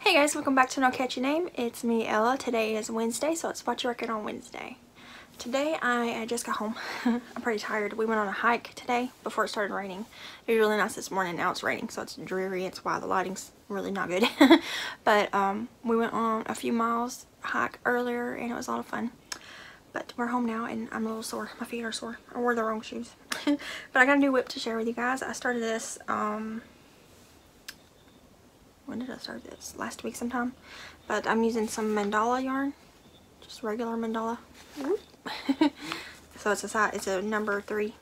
Hey guys, welcome back to No Catchy Name. It's me, Ella. Today is Wednesday, so it's Whatcha Working on Wednesday. Today, I, I just got home. I'm pretty tired. We went on a hike today before it started raining. It was really nice this morning. Now it's raining, so it's dreary. It's why the lighting's really not good. but um, we went on a few miles hike earlier, and it was a lot of fun. But we're home now, and I'm a little sore. My feet are sore. I wore the wrong shoes. but I got a new WIP to share with you guys. I started this... Um, when did I start this? Last week sometime. But I'm using some mandala yarn. Just regular mandala. so it's a size, it's a number three.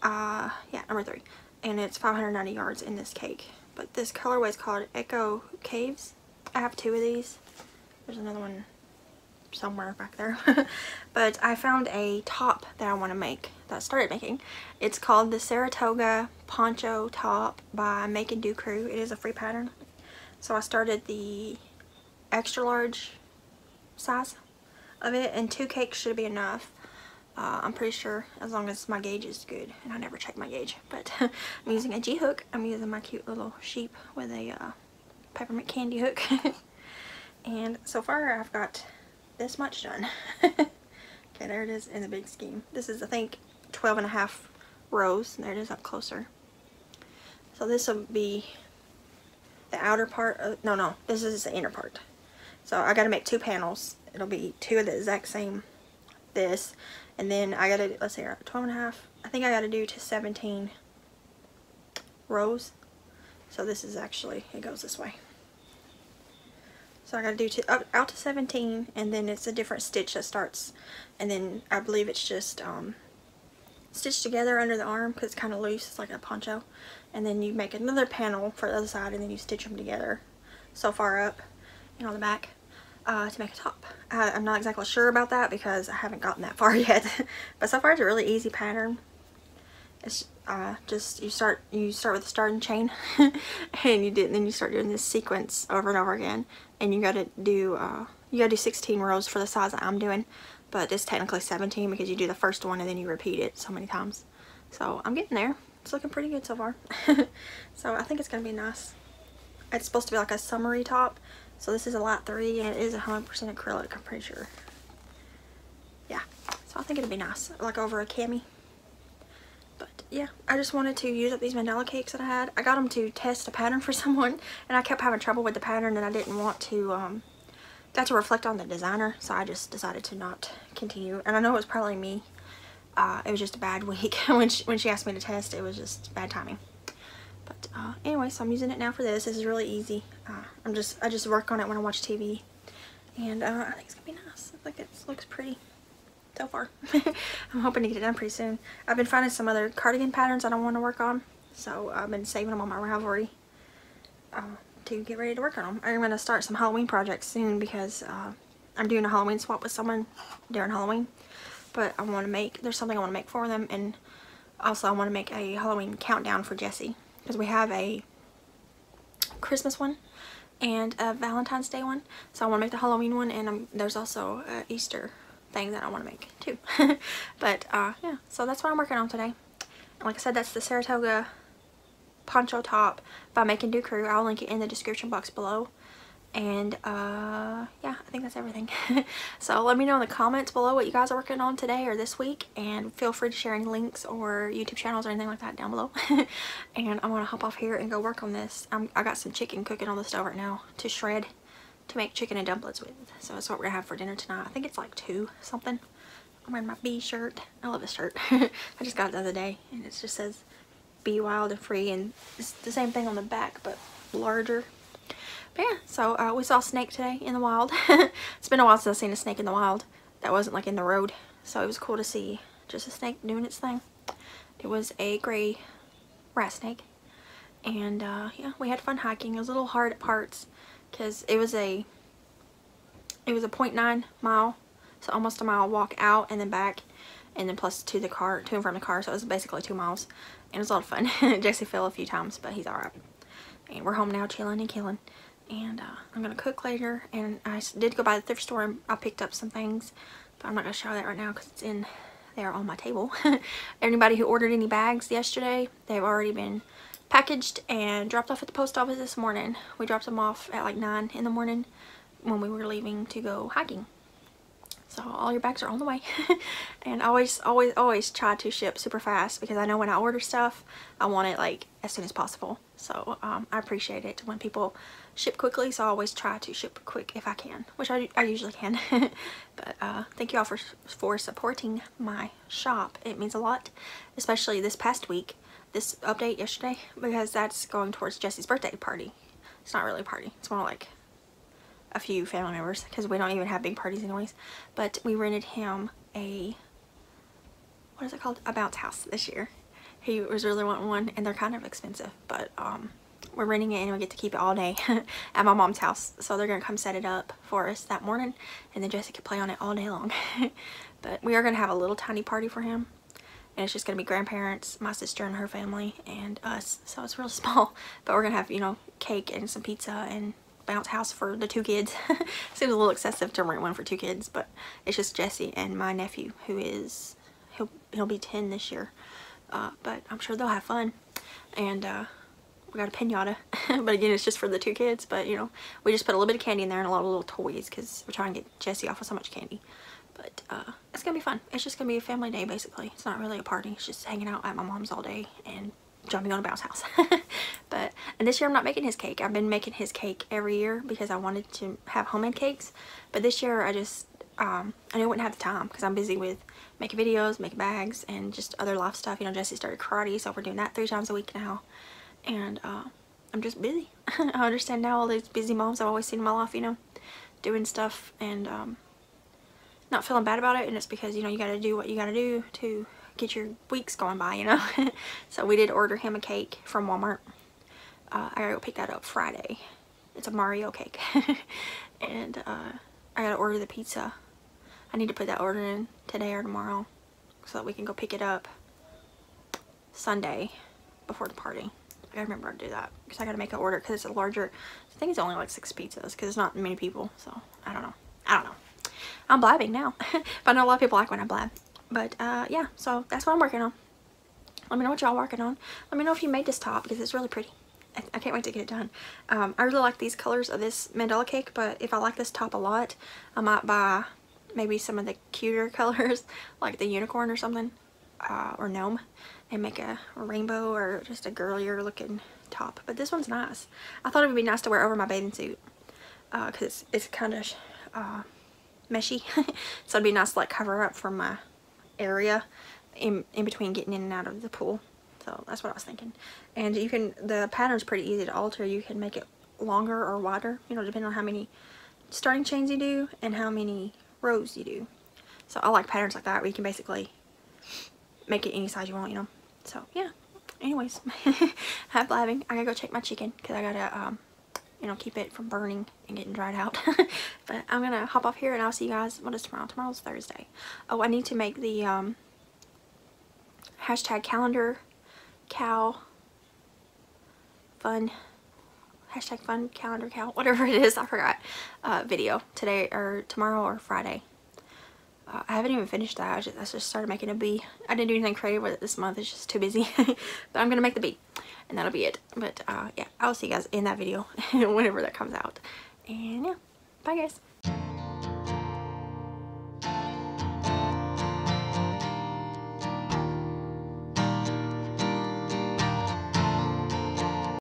Uh, yeah, number three. And it's 590 yards in this cake. But this colorway is called Echo Caves. I have two of these. There's another one somewhere back there. but I found a top that I want to make that I started making. It's called the Saratoga Poncho Top by Make and Do Crew. It is a free pattern. So I started the extra large size of it and two cakes should be enough. Uh, I'm pretty sure as long as my gauge is good and I never check my gauge but I'm using a G-hook. I'm using my cute little sheep with a uh, peppermint candy hook and so far I've got this much done. okay there it is in the big scheme. This is I think 12 and a half rows. There it is up closer. So this will be the outer part of, no, no, this is the inner part. So I got to make two panels. It'll be two of the exact same this. And then I got to, let's see, 12 and a half. I think I got to do to 17 rows. So this is actually, it goes this way. So I got to do to, up, out to 17 and then it's a different stitch that starts. And then I believe it's just um, stitched together under the arm because it's kind of loose. It's like a poncho and then you make another panel for the other side and then you stitch them together so far up and on the back uh, to make a top. I, I'm not exactly sure about that because I haven't gotten that far yet but so far it's a really easy pattern. It's uh, just you start you start with the starting chain and you did then you start doing this sequence over and over again and you got to do uh, you got to do 16 rows for the size that I'm doing but it's technically 17 because you do the first one and then you repeat it so many times. So I'm getting there. It's looking pretty good so far. so I think it's going to be nice. It's supposed to be like a summery top. So this is a light 3 and it is 100% acrylic, I'm pretty sure. Yeah, so I think it'll be nice, like over a cami. But yeah, I just wanted to use up these mandala cakes that I had. I got them to test a pattern for someone and I kept having trouble with the pattern and I didn't want to, um, got to reflect on the designer. So I just decided to not continue. And I know it was probably me uh, it was just a bad week. when, she, when she asked me to test, it was just bad timing. But uh, anyway, so I'm using it now for this. This is really easy. Uh, I'm just I just work on it when I watch TV. And uh, I think it's to be nice. I think it looks pretty so far. I'm hoping to get it done pretty soon. I've been finding some other cardigan patterns I don't want to work on. So I've been saving them on my Ravelry uh, to get ready to work on them. I'm going to start some Halloween projects soon because uh, I'm doing a Halloween swap with someone during Halloween but I want to make, there's something I want to make for them, and also I want to make a Halloween countdown for Jesse, because we have a Christmas one and a Valentine's Day one, so I want to make the Halloween one, and um, there's also a Easter thing that I want to make too. but uh, yeah, so that's what I'm working on today. And like I said, that's the Saratoga poncho top by Make and Do Crew. I'll link it in the description box below. And uh yeah i think that's everything. So let me know in the comments below what you guys are working on today or this week and feel free to share any links or youtube channels or anything like that down below. And i'm gonna hop off here and go work on this. I'm, i got some chicken cooking on the stove right now to shred to make chicken and dumplings with. So that's what we're gonna have for dinner tonight. I think it's like two something. I'm wearing my b shirt. I love this shirt. I just got it the other day and it just says be wild and free and it's the same thing on the back but larger but yeah, so uh, we saw a snake today in the wild. it's been a while since I've seen a snake in the wild that wasn't like in the road. So it was cool to see just a snake doing its thing. It was a gray rat snake. And uh, yeah, we had fun hiking. It was a little hard at parts because it was a it was a 0.9 mile, so almost a mile walk out and then back, and then plus to the car, to and from the car, so it was basically two miles. And it was a lot of fun. Jesse fell a few times, but he's alright. And we're home now chilling and killing and uh, I'm gonna cook later and I did go by the thrift store and I picked up some things but I'm not gonna show that right now because it's in there on my table anybody who ordered any bags yesterday they've already been packaged and dropped off at the post office this morning. We dropped them off at like 9 in the morning when we were leaving to go hiking. So all your bags are on the way. and always, always, always try to ship super fast because I know when I order stuff, I want it like as soon as possible. So um, I appreciate it when people ship quickly. So I always try to ship quick if I can, which I, I usually can. but uh, thank you all for, for supporting my shop. It means a lot, especially this past week, this update yesterday, because that's going towards Jesse's birthday party. It's not really a party. It's more like a few family members because we don't even have big parties anyways. But we rented him a, what is it called? A bounce house this year. He was really wanting one and they're kind of expensive. But um, we're renting it and we get to keep it all day at my mom's house. So they're to come set it up for us that morning and then Jesse can play on it all day long. but we are to have a little tiny party for him. And it's just to be grandparents, my sister and her family, and us. So it's real small. But we're to have, you know, cake and some pizza and bounce house for the two kids. Seems a little excessive to rent one for two kids, but it's just Jesse and my nephew who is, he'll, he'll be 10 this year. Uh, but I'm sure they'll have fun. And uh, we got a pinata. but again, it's just for the two kids. But, you know, we just put a little bit of candy in there and a lot of little toys because we're trying to get Jesse off of so much candy. But uh, it's to be fun. It's just to be a family day, basically. It's not really a party. It's just hanging out at my mom's all day and jumping on a bounce house. and this year I'm not making his cake. I've been making his cake every year because I wanted to have homemade cakes. But this year I just um, I knew I wouldn't have the time because I'm busy with making videos, making bags, and just other life stuff. You know, Jesse started karate, so we're doing that three times a week now. And uh, I'm just busy. I understand now all these busy moms I've always seen in my life, you know, doing stuff and um, not feeling bad about it. And it's because, you know, you got to do what you got to do to get your weeks going by, you know. so we did order him a cake from Walmart. Uh, I gotta go pick that up Friday. It's a Mario cake. and uh, I gotta order the pizza. I need to put that order in today or tomorrow so that we can go pick it up Sunday before the party. I gotta remember to do that because I gotta make an order because it's a larger, I think it's only like six pizzas because it's not many people. So I don't know. I don't know. I'm blabbing now. but I know a lot of people like when I blab. But uh, yeah, so that's what I'm working on. Let me know what y'all working on. Let me know if you made this top because it's really pretty. I, can't wait to get it done. Um, I really like these colors of this mandala cake, but if I like this top a lot, I might buy maybe some of the cuter colors, like the unicorn or something, uh, or gnome, and make a rainbow or just a girlier looking top. But this one's nice. I thought it would be nice to wear over my bathing suit because uh, it's, it's kind of uh, meshy. so it'd be nice to like cover up from my area in, in between getting in and out of the pool. So that's what I was thinking. And you can, the pattern's pretty easy to alter. You can make it longer or wider, you know, depending on how many starting chains you do and how many rows you do. So I like patterns like that where you can basically make it any size you want, you know. So yeah. Anyways, have blabbing. I gotta go check my chicken because I gotta, um, you know, keep it from burning and getting dried out. but I'm gonna hop off here and I'll see you guys. What is tomorrow? Tomorrow's Thursday. Oh, I need to make the um, hashtag calendar cow. Fun. Hashtag fun calendar cow whatever it is I forgot. Uh, video. Today or tomorrow or Friday. Uh, I haven't even finished that. I just, I just started making a bee. I didn't do anything creative with it this month. It's just too busy. But I'm gonna make the bee. And that'll be it. But uh, yeah. I'll see you guys in that video whenever that comes out. And yeah. Bye guys